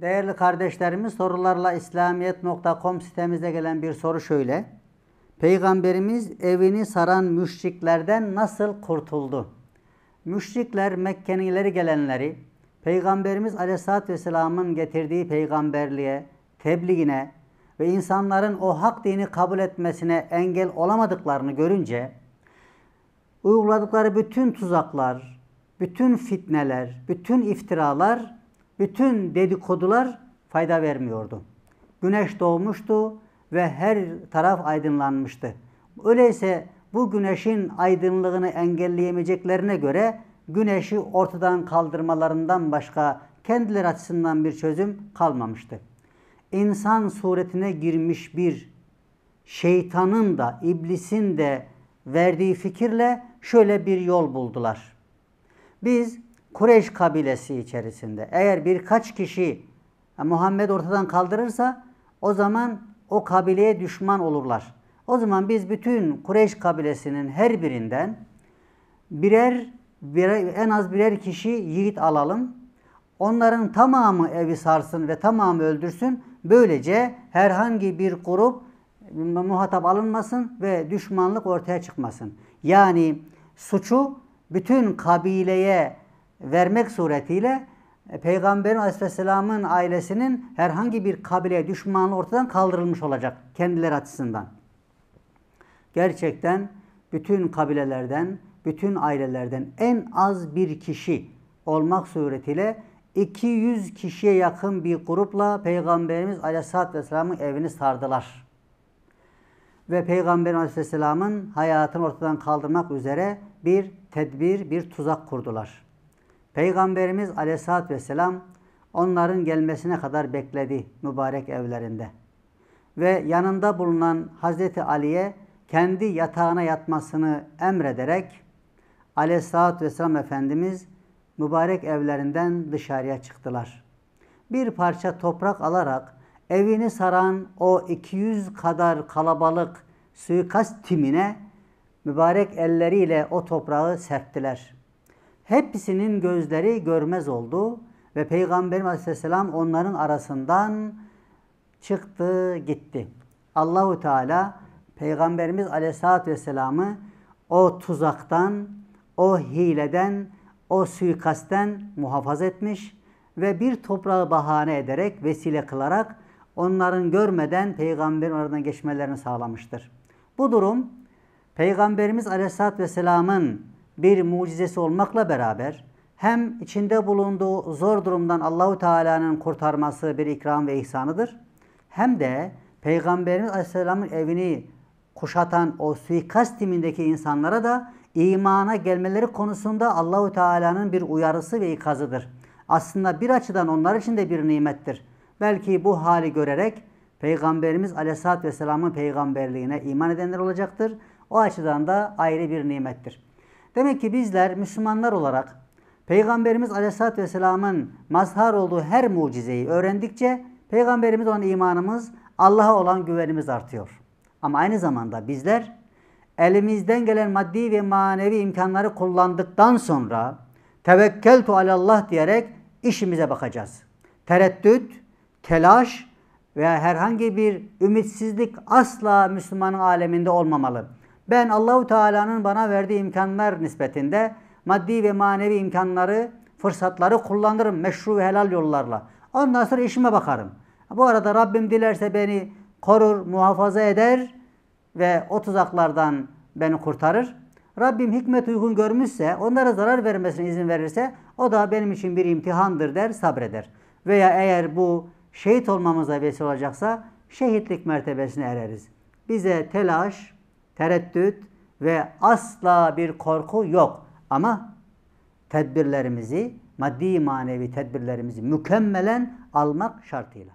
Değerli kardeşlerimiz sorularla İslamiyet.com sitemizde gelen bir soru şöyle. Peygamberimiz evini saran müşriklerden nasıl kurtuldu? Müşrikler Mekke'nin ileri gelenleri Peygamberimiz Aleyhisselatü Vesselam'ın getirdiği peygamberliğe, tebliğine ve insanların o hak dini kabul etmesine engel olamadıklarını görünce uyguladıkları bütün tuzaklar, bütün fitneler, bütün iftiralar, bütün dedikodular fayda vermiyordu. Güneş doğmuştu ve her taraf aydınlanmıştı. Öyleyse bu güneşin aydınlığını engelleyemeyeceklerine göre güneşi ortadan kaldırmalarından başka kendileri açısından bir çözüm kalmamıştı. İnsan suretine girmiş bir şeytanın da iblisin de verdiği fikirle şöyle bir yol buldular. Biz Kureyş kabilesi içerisinde eğer birkaç kişi Muhammed ortadan kaldırırsa o zaman o kabileye düşman olurlar. O zaman biz bütün Kureyş kabilesinin her birinden birer, birer en az birer kişi yiğit alalım. Onların tamamı evi sarsın ve tamamı öldürsün. Böylece herhangi bir grup muhatap alınmasın ve düşmanlık ortaya çıkmasın. Yani suçu bütün kabileye vermek suretiyle e, Peygamber Aleyhisselam'ın ailesinin herhangi bir kabileye düşmanlığı ortadan kaldırılmış olacak kendileri açısından. Gerçekten bütün kabilelerden, bütün ailelerden en az bir kişi olmak suretiyle 200 kişiye yakın bir grupla Peygamberimiz Aleyhisselatü Vesselam'ın evini sardılar. Ve Peygamber Aleyhisselam'ın hayatını ortadan kaldırmak üzere bir tedbir, bir tuzak kurdular. Peygamberimiz Aleyhisselatü Vesselam onların gelmesine kadar bekledi mübarek evlerinde. Ve yanında bulunan Hazreti Ali'ye kendi yatağına yatmasını emrederek Aleyhisselatü Vesselam Efendimiz mübarek evlerinden dışarıya çıktılar. Bir parça toprak alarak evini saran o 200 kadar kalabalık suikast timine mübarek elleriyle o toprağı serptiler. Hepsinin gözleri görmez oldu ve Peygamberimiz Aleyhisselam onların arasından çıktı gitti. Allahu Teala Peygamberimiz Aleyhisselatü Vesselam'ı o tuzaktan, o hileden, o suikastten muhafaza etmiş ve bir toprağı bahane ederek, vesile kılarak onların görmeden peygamberin aradan geçmelerini sağlamıştır. Bu durum Peygamberimiz Aleyhisselatü Vesselam'ın bir mucizesi olmakla beraber hem içinde bulunduğu zor durumdan Allahu Teala'nın kurtarması bir ikram ve ihsanıdır. Hem de Peygamberimiz Aleyhisselam'ın evini kuşatan o suikast timindeki insanlara da imana gelmeleri konusunda Allahu Teala'nın bir uyarısı ve ikazıdır. Aslında bir açıdan onlar için de bir nimettir. Belki bu hali görerek Peygamberimiz Aleyhisselatü Vesselam'ın peygamberliğine iman edenler olacaktır. O açıdan da ayrı bir nimettir. Demek ki bizler Müslümanlar olarak Peygamberimiz Aleyhisselatü Vesselam'ın mazhar olduğu her mucizeyi öğrendikçe Peygamberimiz olan imanımız, Allah'a olan güvenimiz artıyor. Ama aynı zamanda bizler elimizden gelen maddi ve manevi imkanları kullandıktan sonra tevekkeltu alallah diyerek işimize bakacağız. Tereddüt, telaş veya herhangi bir ümitsizlik asla Müslümanın aleminde olmamalı. Ben Allahu Teala'nın bana verdiği imkanlar nispetinde maddi ve manevi imkanları, fırsatları kullanırım meşru ve helal yollarla. Ondan sonra işime bakarım. Bu arada Rabbim dilerse beni korur, muhafaza eder ve o tuzaklardan beni kurtarır. Rabbim hikmet uygun görmüşse, onlara zarar vermesine izin verirse o da benim için bir imtihandır der, sabreder. Veya eğer bu şehit olmamıza vesile olacaksa şehitlik mertebesine ereriz. Bize telaş, tereddüt ve asla bir korku yok. Ama tedbirlerimizi, maddi manevi tedbirlerimizi mükemmelen almak şartıyla.